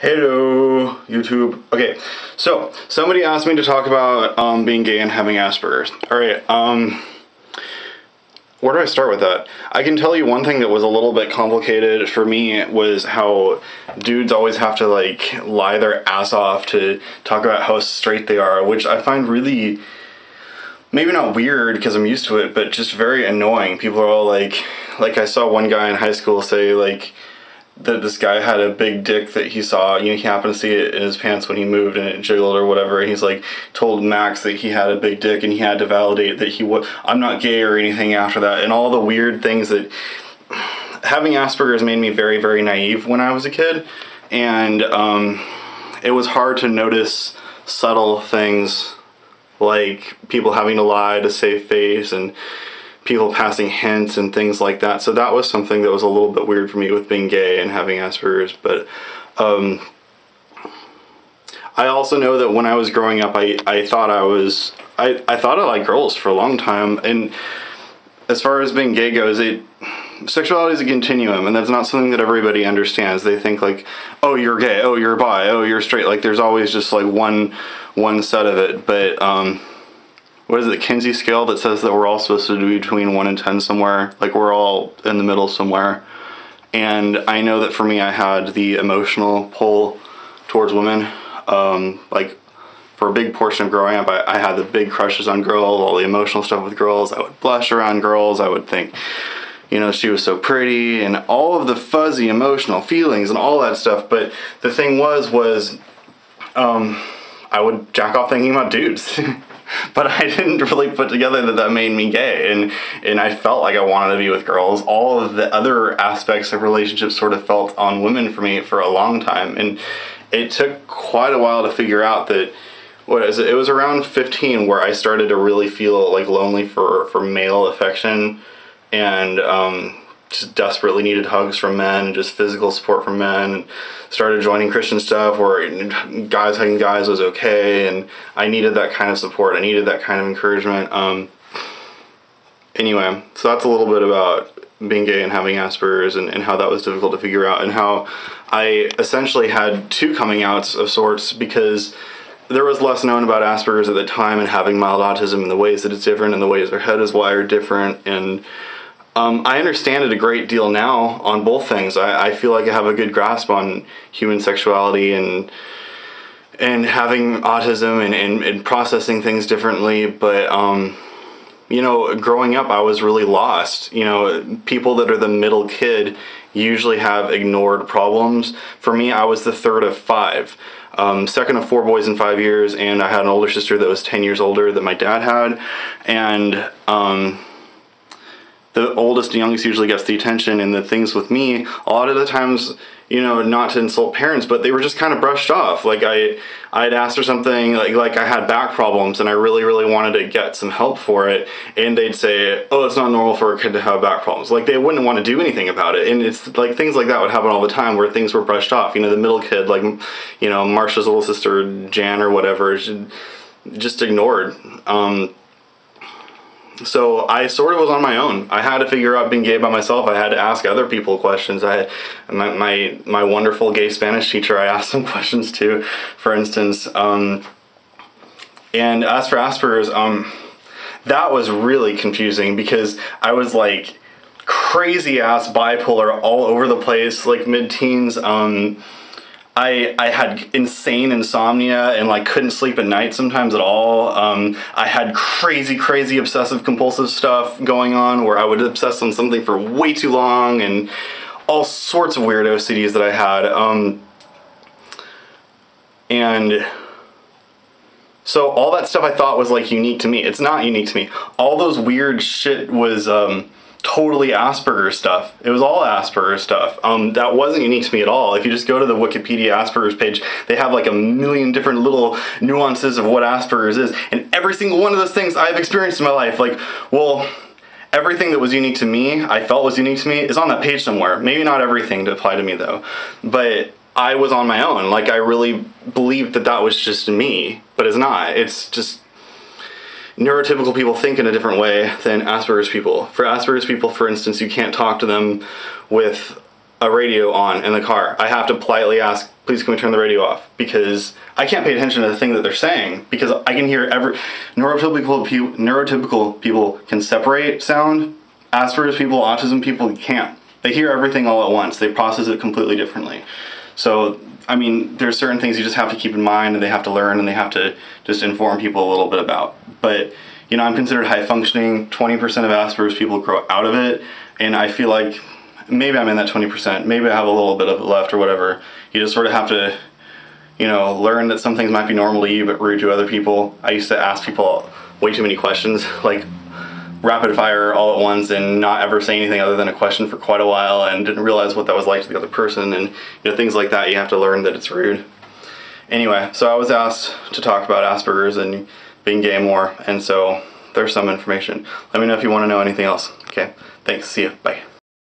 Hello, YouTube. Okay, so somebody asked me to talk about um, being gay and having Asperger's. All right, um, where do I start with that? I can tell you one thing that was a little bit complicated for me was how dudes always have to like lie their ass off to talk about how straight they are, which I find really maybe not weird because I'm used to it, but just very annoying. People are all like, like I saw one guy in high school say like that this guy had a big dick that he saw. You know, he happened to see it in his pants when he moved and it jiggled or whatever. And he's like told Max that he had a big dick and he had to validate that he was. I'm not gay or anything after that, and all the weird things that having Asperger's made me very very naive when I was a kid, and um, it was hard to notice subtle things like people having to lie to save face and people passing hints and things like that. So that was something that was a little bit weird for me with being gay and having Asperger's. But um, I also know that when I was growing up, I, I thought I was I, I thought I liked girls for a long time. And as far as being gay goes, it sexuality is a continuum, and that's not something that everybody understands. They think like, oh, you're gay, oh, you're bi, oh, you're straight. Like there's always just like one one set of it. But um, what is it, the Kinsey scale that says that we're all supposed to be between one and ten somewhere? Like we're all in the middle somewhere. And I know that for me, I had the emotional pull towards women. Um, like for a big portion of growing up, I, I had the big crushes on girls, all the emotional stuff with girls. I would blush around girls. I would think, you know, she was so pretty and all of the fuzzy emotional feelings and all that stuff. But the thing was, was, um, I would jack off thinking about dudes. but I didn't really put together that that made me gay, and and I felt like I wanted to be with girls. All of the other aspects of relationships sort of felt on women for me for a long time, and it took quite a while to figure out that. What is it? It was around 15 where I started to really feel like lonely for for male affection, and um, just desperately needed hugs from men and just physical support from men started joining christian stuff where guys hugging guys was okay and i needed that kind of support. I needed that kind of encouragement. Um, anyway so that's a little bit about being gay and having asperger's and, and how that was difficult to figure out and how i essentially had two coming outs of sorts because there was less known about asperger's at the time and having mild autism and the ways that it's different and the ways their head is wired different and um, I understand it a great deal now on both things. I, I feel like I have a good grasp on human sexuality and and having autism and, and, and processing things differently. But um, you know, growing up, I was really lost. You know, people that are the middle kid usually have ignored problems. For me, I was the third of five. Um, second of four boys in five years, and I had an older sister that was 10 years older than my dad had. And um, oldest and youngest usually gets the attention and the things with me a lot of the times you know not to insult parents but they were just kind of brushed off. Like i i'd asked for something like like i had back problems and i really really wanted to get some help for it and they'd say oh it's not normal for a kid to have back problems. Like they wouldn't want to do anything about it and it's like things like that would happen all the time where things were brushed off. You know the middle kid like you know marsha's little sister jan or whatever just ignored um, so I sort of was on my own. I had to figure out being gay by myself. I had to ask other people questions. I my my, my wonderful gay Spanish teacher. I asked some questions too, for instance. Um, and as for Asperger's, um, that was really confusing because I was like crazy ass bipolar all over the place, like mid teens. Um, I, I had insane insomnia and like couldn't sleep at night sometimes at all. Um, I had crazy, crazy obsessive compulsive stuff going on where I would obsess on something for way too long and all sorts of weird OCDs that I had. Um, and so all that stuff I thought was like unique to me. It's not unique to me. All those weird shit was um, totally Asperger stuff. It was all Asperger stuff. Um, that wasn't unique to me at all. If you just go to the Wikipedia Asperger's page, they have like a million different little nuances of what Asperger's is, and every single one of those things I've experienced in my life. Like, well, everything that was unique to me, I felt was unique to me, is on that page somewhere. Maybe not everything to apply to me though, but I was on my own. Like, I really believed that that was just me, but it's not. It's just neurotypical people think in a different way than Asperger's people. For Asperger's people, for instance, you can't talk to them with a radio on in the car, I have to politely ask, please can we turn the radio off? Because I can't pay attention to the thing that they're saying because I can hear every neurotypical people, neurotypical people can separate sound. Asperger's people, autism people can't. They hear everything all at once. They process it completely differently. So I mean, there's certain things you just have to keep in mind and they have to learn and they have to just inform people a little bit about. But you know, I'm considered high functioning. 20% of Asperger's people grow out of it, and I feel like maybe I'm in that 20%. Maybe I have a little bit of it left or whatever. You just sort of have to, you know, learn that some things might be normal to you but rude to other people. I used to ask people way too many questions, like rapid fire all at once and not ever say anything other than a question for quite a while and didn't realize what that was like to the other person. And you know things like that you have to learn that it's rude. Anyway so i was asked to talk about asperger's and being gay more. And so there's some information. Let me know if you want to know anything else. Okay. Thanks. See you bye